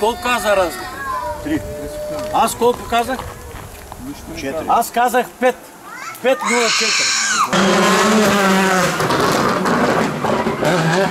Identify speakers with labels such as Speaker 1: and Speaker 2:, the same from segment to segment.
Speaker 1: Колко каза раз? Три. Аз колко казах? Четири. Аз казах пет.
Speaker 2: Пет нула четири. Uh-huh.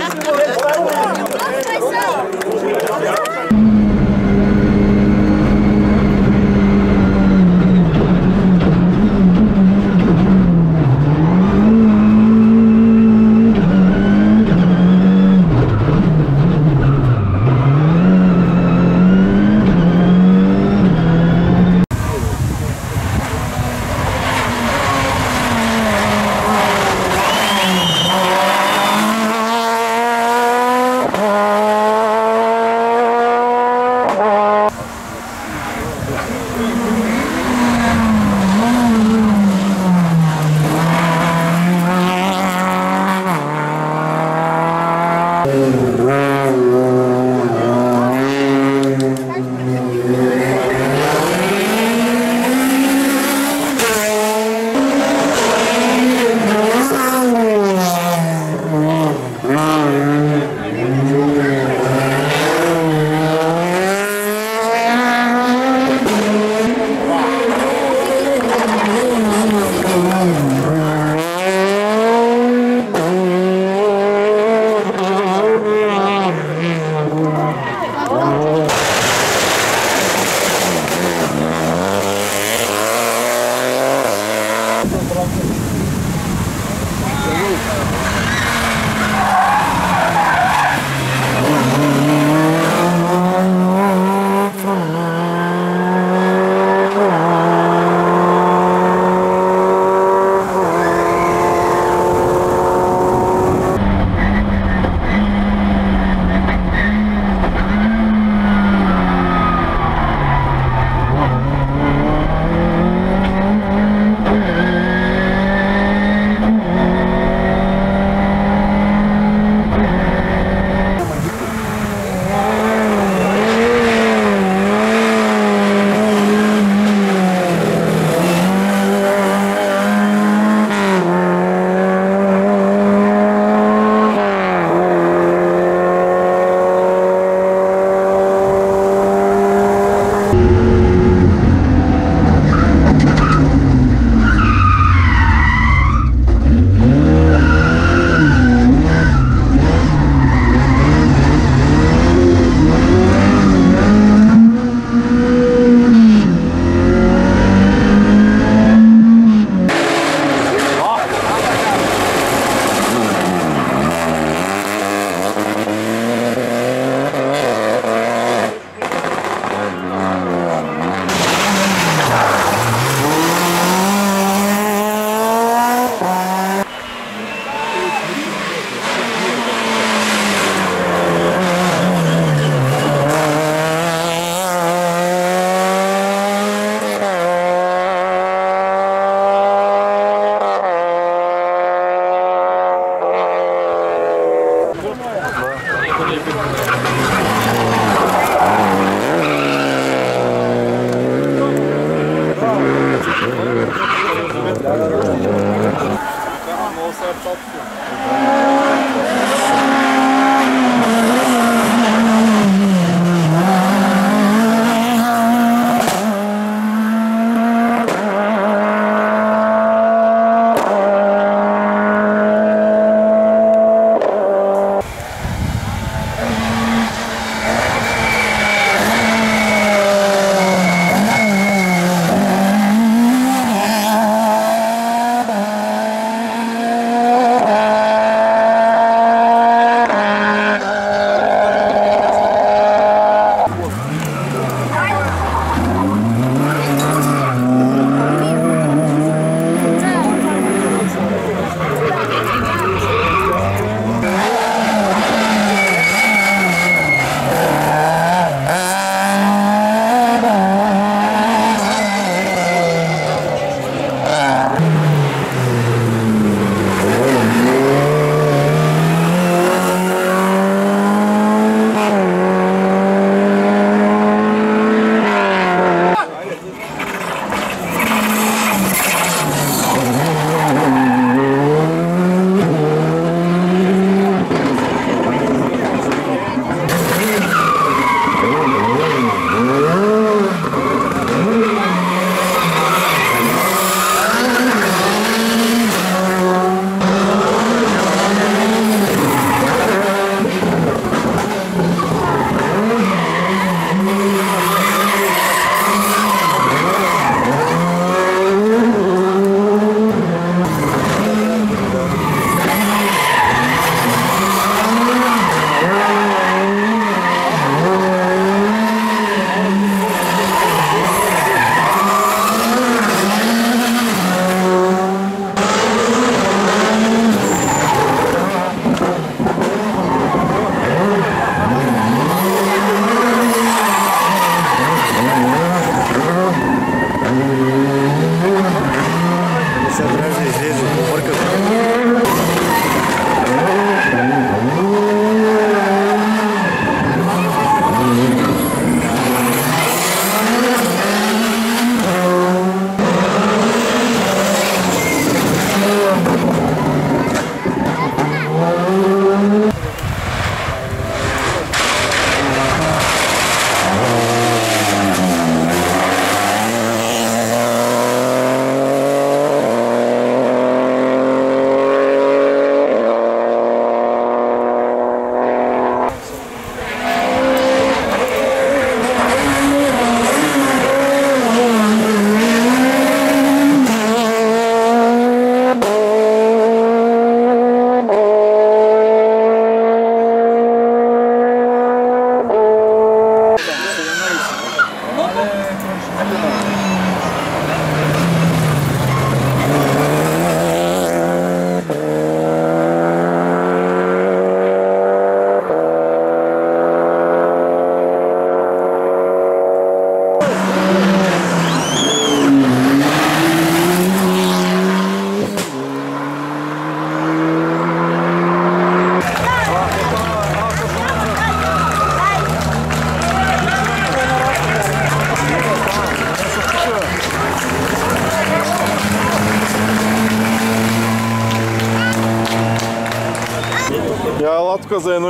Speaker 2: 아,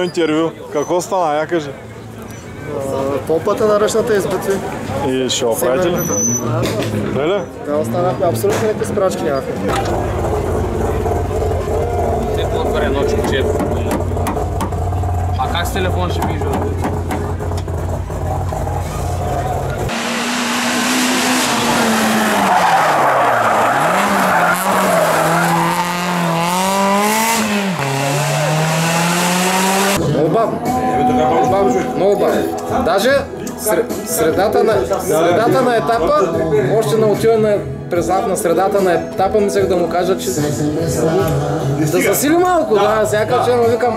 Speaker 2: интервю. Какво стана? Я кажи.
Speaker 3: Помпата на ръчната изготви.
Speaker 2: И ще оправите ли? Леле?
Speaker 3: Да, останахме абсолютно никакви спрачки нямахме.
Speaker 4: Те по-отгоре едно чукче. А как с телефон ще пише?
Speaker 3: Много бавно. Даже сре- средата на, средата на етапа, още на отиване на през на средата на етапа, мислех да му кажа, че да засили малко, да, сега че му викам,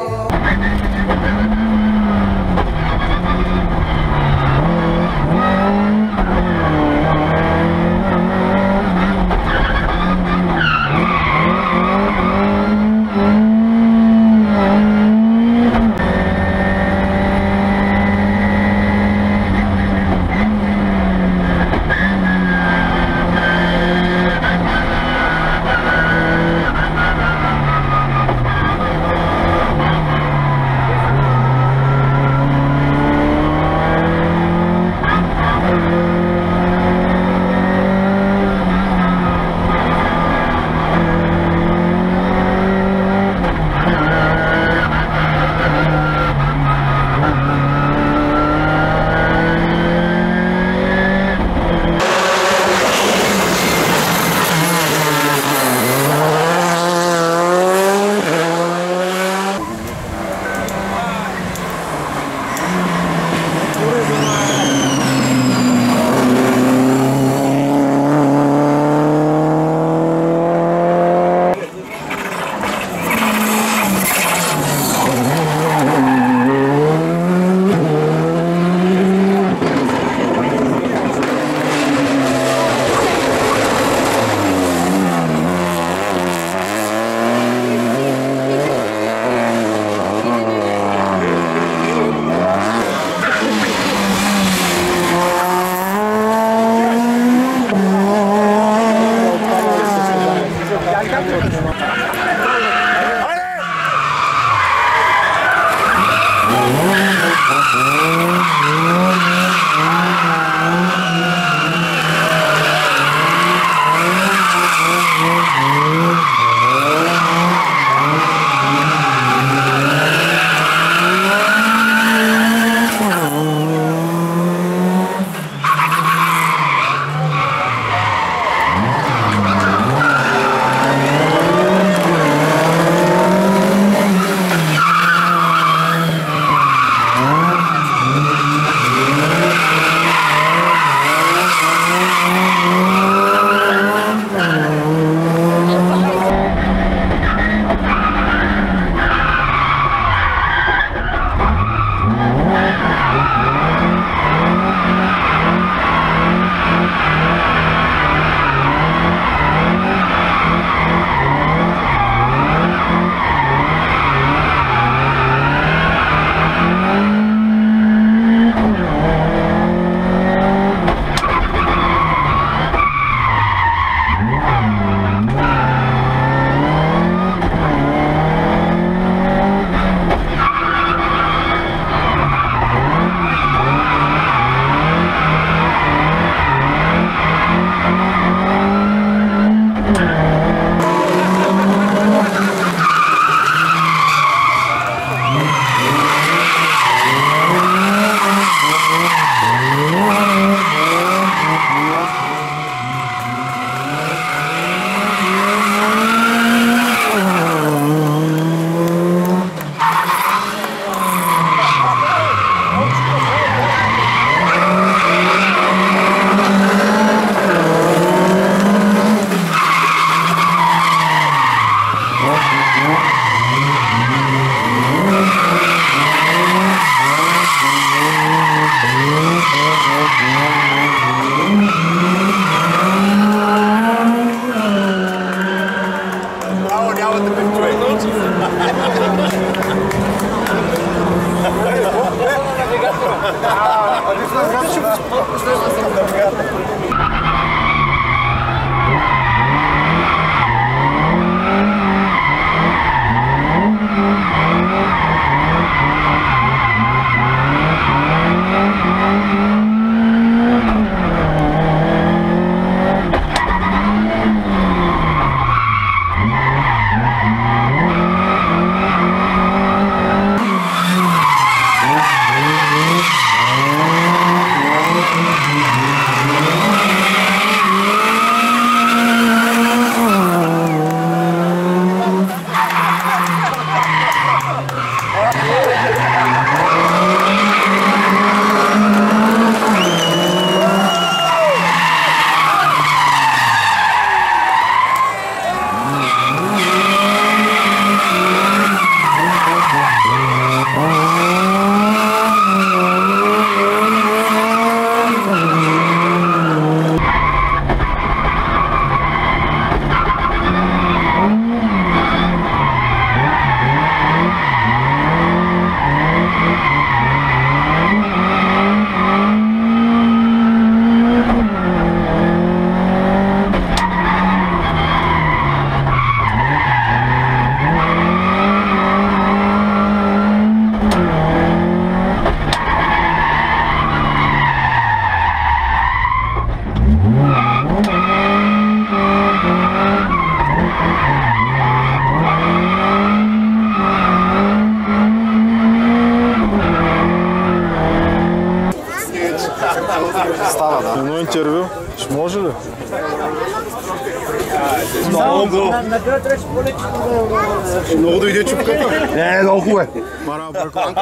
Speaker 2: 一根
Speaker 1: 过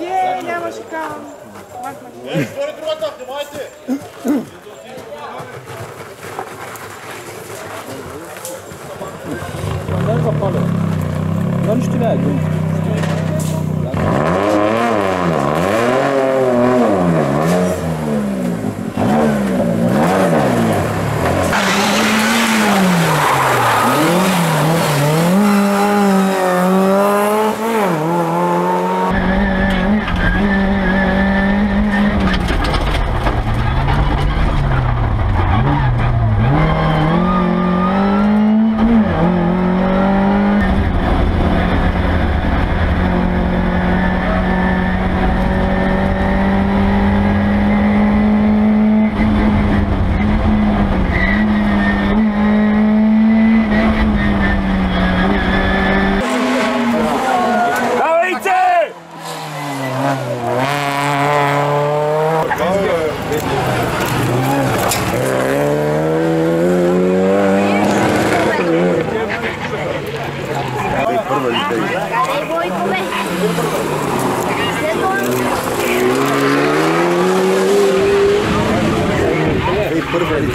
Speaker 1: Jej, ja ma się
Speaker 5: kam. Ej, spory druga,
Speaker 2: ty majty! Ben kapalı. Ben üstüne geldim.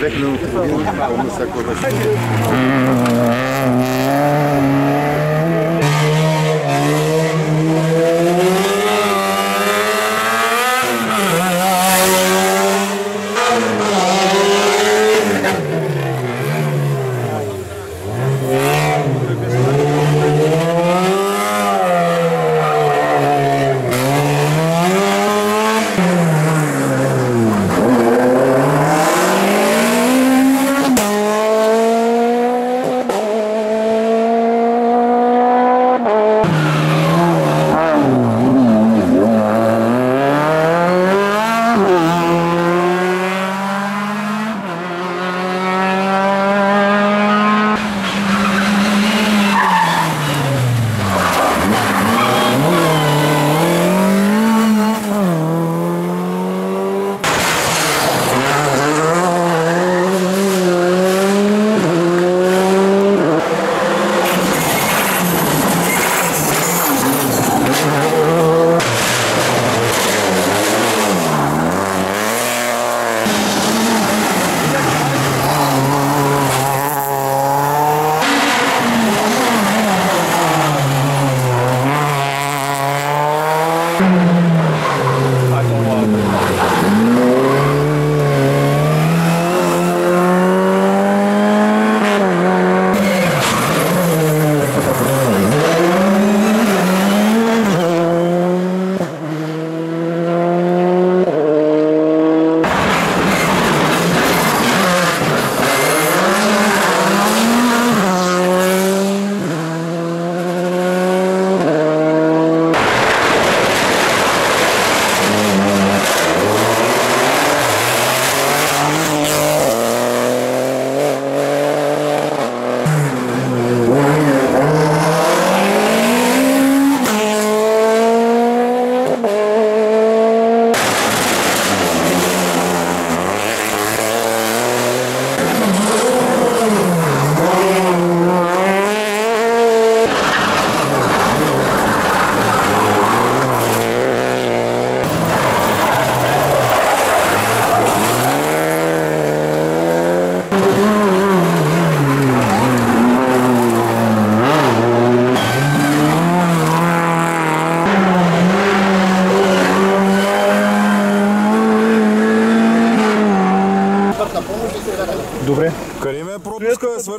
Speaker 1: Até
Speaker 2: que não, não, não, não,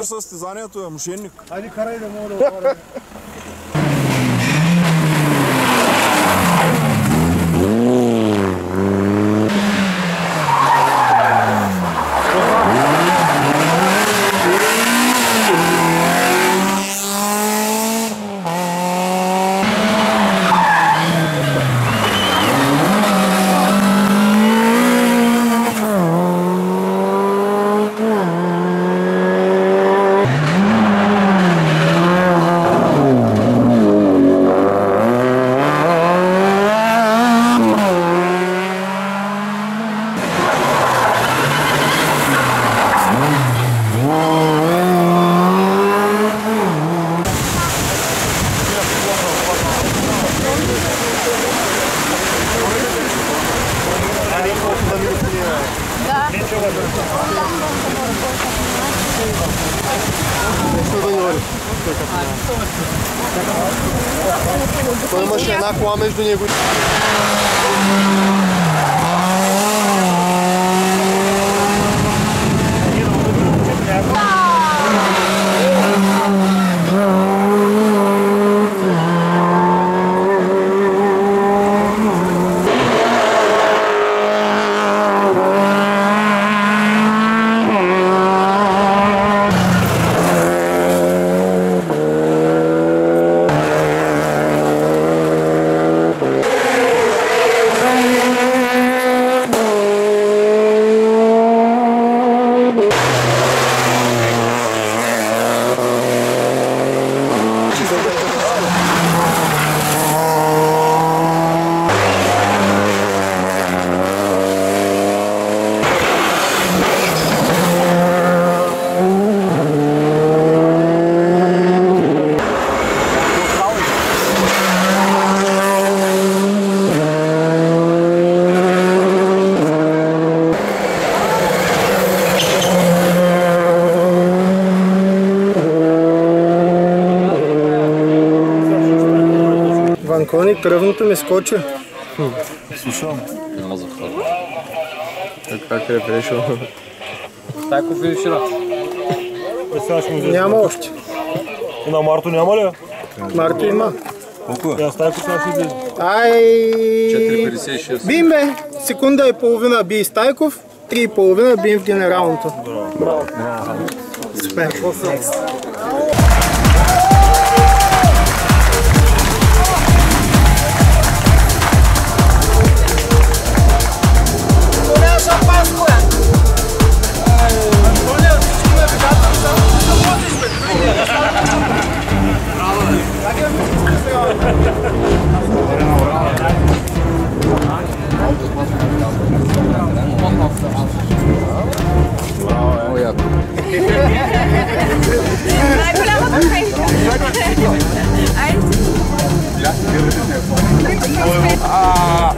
Speaker 2: свърши състезанието, е мошенник.
Speaker 1: Хайде, карай да мога
Speaker 2: Той машина кола между него. Да! Ванкони, кръвното ми скочи.
Speaker 3: Как е пришъл?
Speaker 4: Tako финишира.
Speaker 2: Няма още.
Speaker 6: На Марто няма ли?
Speaker 2: Марто има.
Speaker 6: Я стайко сега ще излезе.
Speaker 2: Ай...
Speaker 4: 4,56.
Speaker 2: Бим бе! Секунда и половина би Стайков, три и половина бим в генералното. Браво. Супер.
Speaker 7: ああ